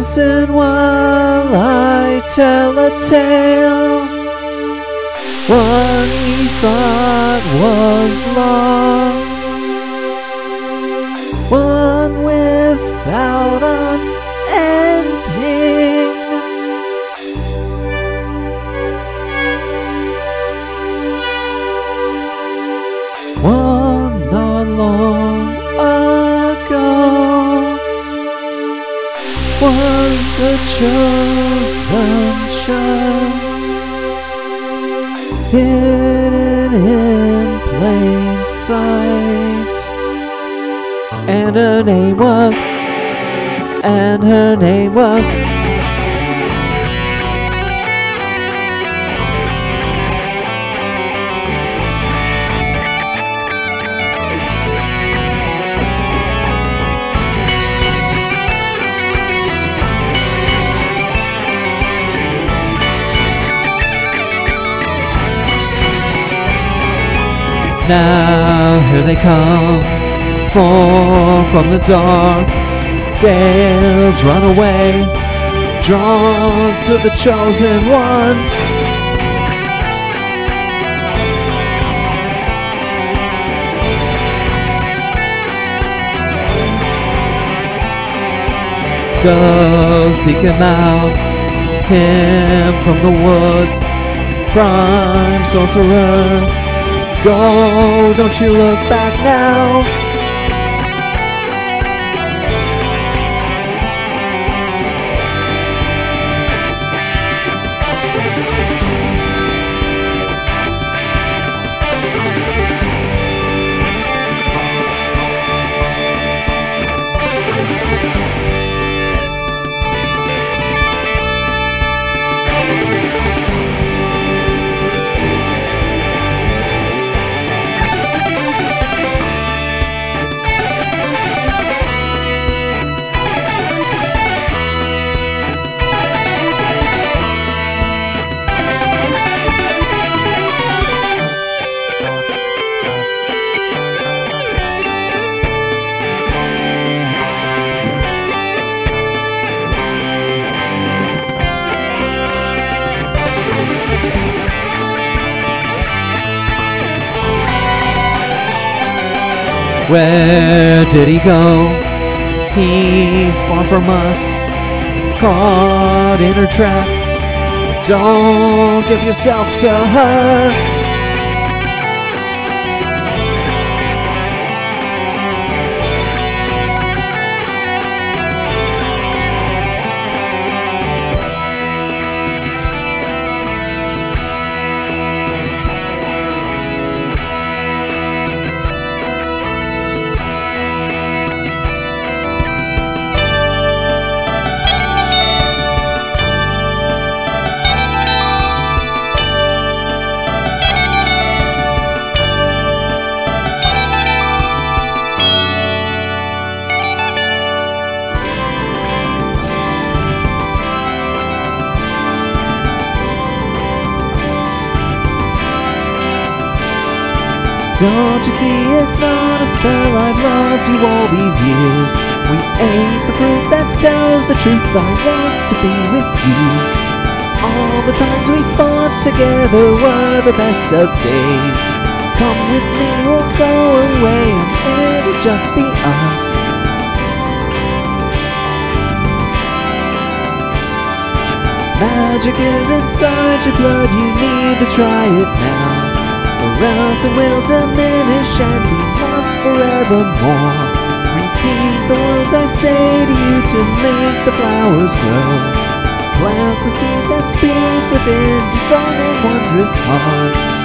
Listen while I tell a tale. One you thought was lost. One without an ending. Chosen child, hidden in plain sight, and her name was, and her name was. Now here they come, fall from the dark. Gales run away, drawn to the chosen one. Go seek him out, him from the woods, prime sorcerer. Go, don't you look back now. Where did he go? He's far from us, caught in her trap. Don't give yourself to her. Don't you see it's not a spell? I've loved you all these years. We ain't the fruit that tells the truth. I want to be with you. All the times we fought together were the best of days. Come with me, we'll go away and it'll just be us. Magic is inside your blood, you need to try it now else it will diminish and be lost forevermore. Repeat the words I say to you to make the flowers grow. Plant the seeds and speak within your strong and wondrous heart.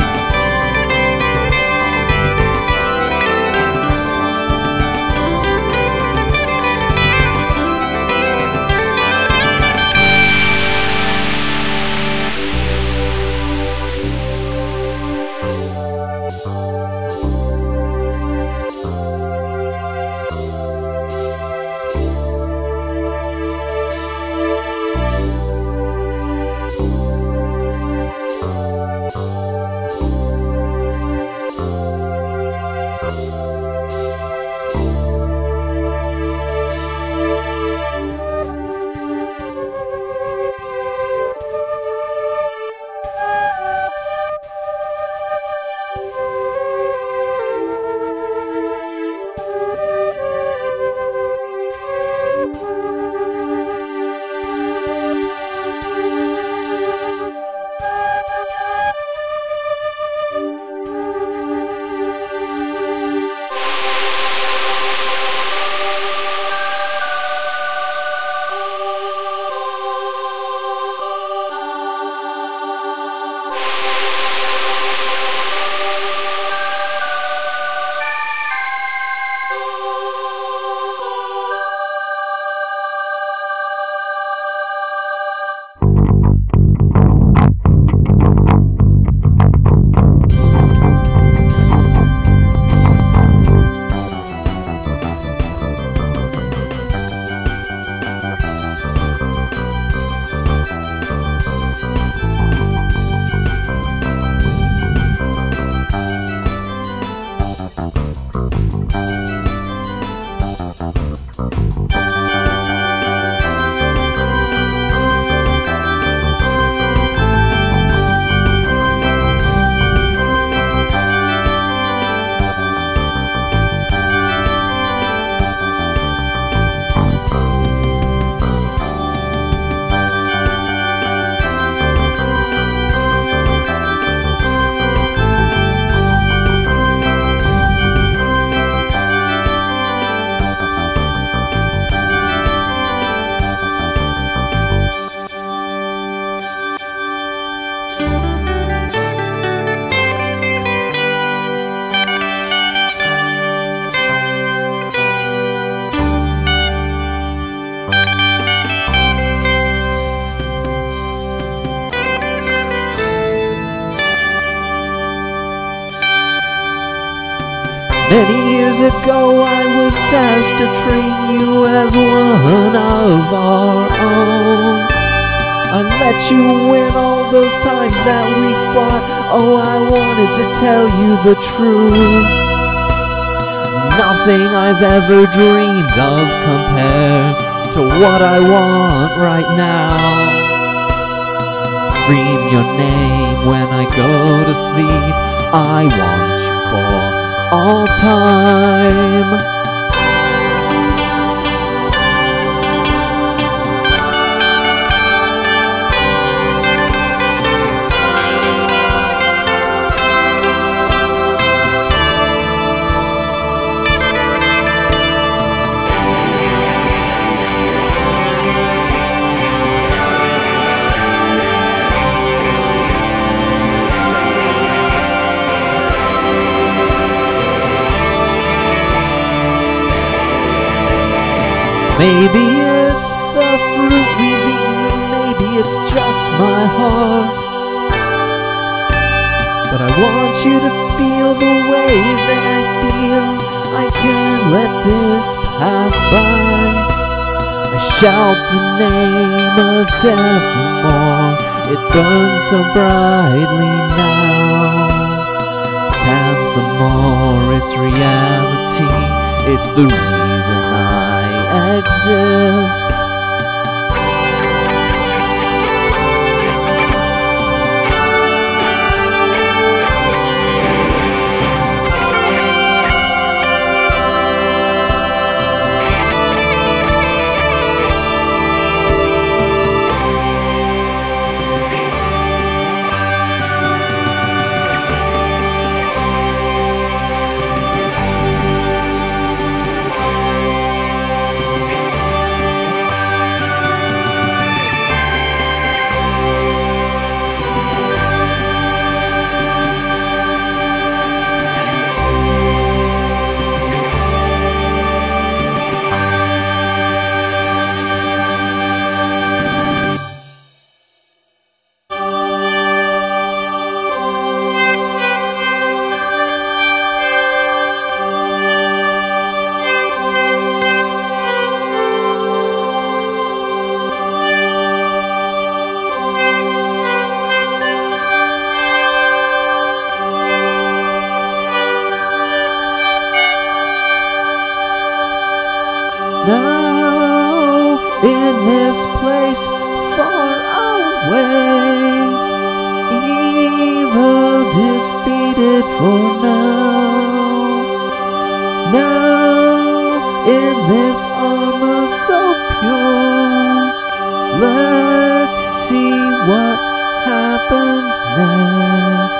Years ago I was tasked to train you as one of our own. I let you win all those times that we fought. Oh, I wanted to tell you the truth. Nothing I've ever dreamed of compares to what I want right now. Scream your name when I go to sleep. I want you for all time. Maybe it's the fruit we've eaten, maybe it's just my heart. But I want you to feel the way that I feel. I can't let this pass by. I shout the name of Deathmore. It burns so brightly now. Damn the more it's reality. It's the reason I exist. This armor so pure, let's see what happens next.